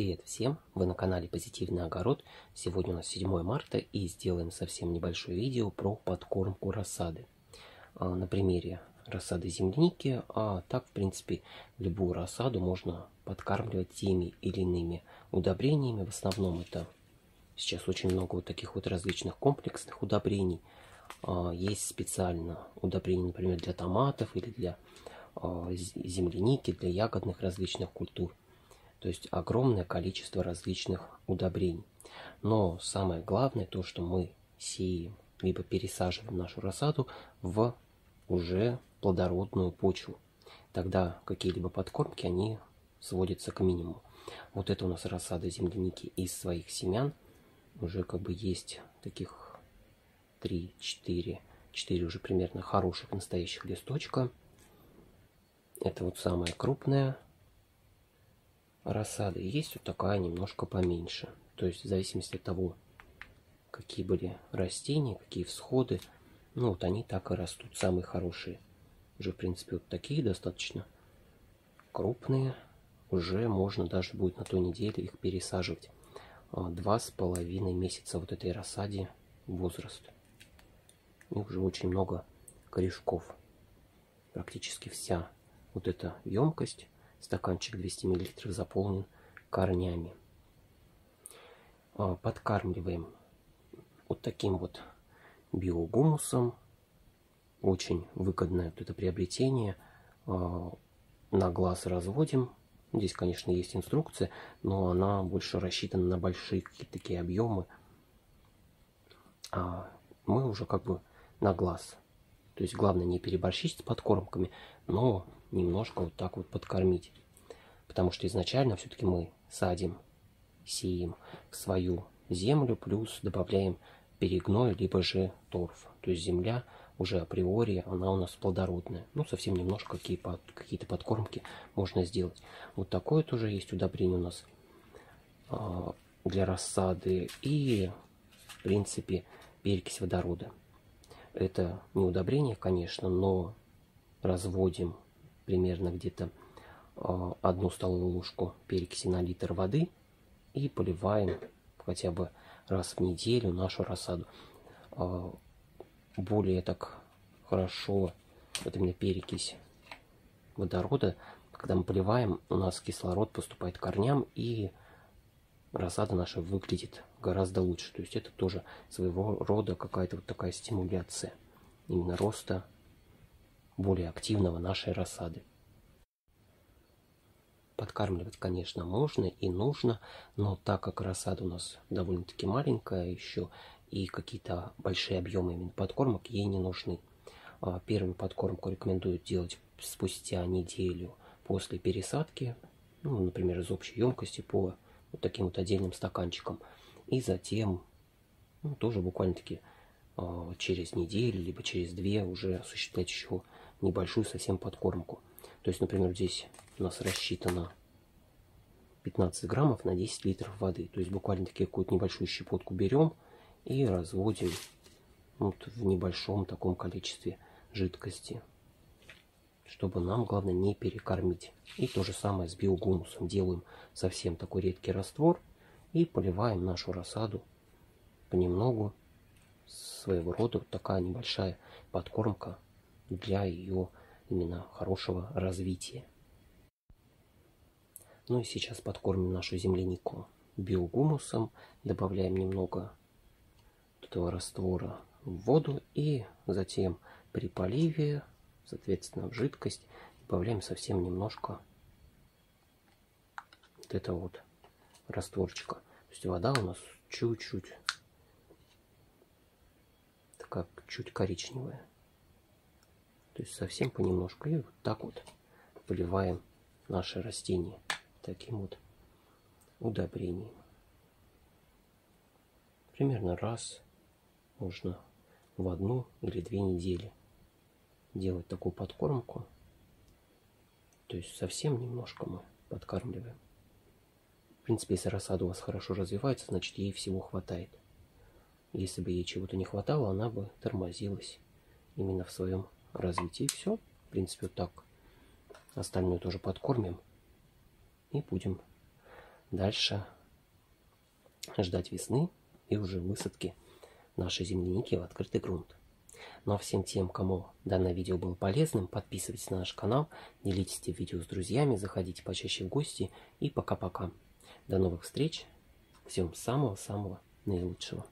Привет всем! Вы на канале Позитивный огород. Сегодня у нас 7 марта и сделаем совсем небольшое видео про подкормку рассады. А, на примере рассады земляники, а так в принципе любую рассаду можно подкармливать теми или иными удобрениями. В основном это сейчас очень много вот таких вот различных комплексных удобрений. А, есть специально удобрения, например, для томатов или для а, земляники, для ягодных различных культур. То есть огромное количество различных удобрений. Но самое главное то, что мы сеем, либо пересаживаем нашу рассаду в уже плодородную почву. Тогда какие-либо подкормки, они сводятся к минимуму. Вот это у нас рассада земляники из своих семян. Уже как бы есть таких 3, 4, 4 уже примерно хороших настоящих листочка. Это вот самая крупная рассады. Есть вот такая немножко поменьше. То есть в зависимости от того, какие были растения, какие всходы, ну вот они так и растут, самые хорошие. Уже в принципе вот такие достаточно крупные. Уже можно даже будет на той неделе их пересаживать. А, два с половиной месяца вот этой рассаде возраст. И уже очень много корешков. Практически вся вот эта емкость Стаканчик 200 мл заполнен корнями. А, подкармливаем вот таким вот биогумусом. Очень выгодное вот это приобретение. А, на глаз разводим. Здесь, конечно, есть инструкция, но она больше рассчитана на большие какие-то такие объемы. А мы уже как бы на глаз. То есть главное не переборщить с подкормками, но немножко вот так вот подкормить. Потому что изначально все-таки мы садим, сеем в свою землю, плюс добавляем перегной, либо же торф. То есть земля уже априори, она у нас плодородная. Ну, совсем немножко какие-то подкормки можно сделать. Вот такое тоже есть удобрение у нас а, для рассады. И, в принципе, перекись водорода. Это не удобрение, конечно, но разводим примерно где-то а, одну столовую ложку перекиси на литр воды и поливаем хотя бы раз в неделю нашу рассаду. А, более так хорошо, вот именно перекись водорода, когда мы поливаем, у нас кислород поступает к корням и рассада наша выглядит гораздо лучше. То есть это тоже своего рода какая-то вот такая стимуляция именно роста более активного нашей рассады. Подкармливать, конечно, можно и нужно, но так как рассада у нас довольно-таки маленькая еще, и какие-то большие объемы именно подкормок ей не нужны. А, первую подкормку рекомендуют делать спустя неделю после пересадки, ну, например, из общей емкости по вот таким вот отдельным стаканчикам. И затем, ну, тоже буквально-таки а, через неделю, либо через две уже осуществлять еще небольшую совсем подкормку. То есть, например, здесь у нас рассчитано 15 граммов на 10 литров воды. То есть буквально-таки какую-то небольшую щепотку берем и разводим вот в небольшом таком количестве жидкости. Чтобы нам, главное, не перекормить. И то же самое с биогумусом. Делаем совсем такой редкий раствор и поливаем нашу рассаду понемногу. Своего рода вот такая небольшая подкормка для ее именно хорошего развития. Ну и сейчас подкормим нашу землянику биогумусом. Добавляем немного этого раствора в воду и затем при поливе, соответственно, в жидкость добавляем совсем немножко вот этого вот растворчика. То есть вода у нас чуть-чуть такая чуть коричневая. То есть совсем понемножку. И вот так вот поливаем наше растение таким вот удобрением. Примерно раз можно в одну или две недели делать такую подкормку. То есть совсем немножко мы подкармливаем. В принципе, если рассада у вас хорошо развивается, значит ей всего хватает. Если бы ей чего-то не хватало, она бы тормозилась именно в своем развитии. И все. В принципе, вот так. Остальное тоже подкормим. И будем дальше ждать весны и уже высадки нашей земляники в открытый грунт. Ну а всем тем, кому данное видео было полезным, подписывайтесь на наш канал, делитесь этим видео с друзьями, заходите почаще в гости и пока-пока. До новых встреч. Всем самого-самого наилучшего.